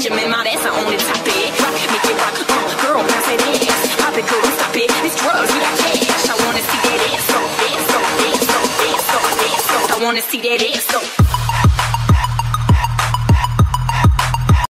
Benjamin, my ass, I own it, top it. Rock, make it rock, uh, girl, bounce that ass. Pop it, girl, stop it. It's drugs, we got cash. I wanna see that ass, so, ass, so, ass, so, ass, so, ass, so. I wanna see that ass, so.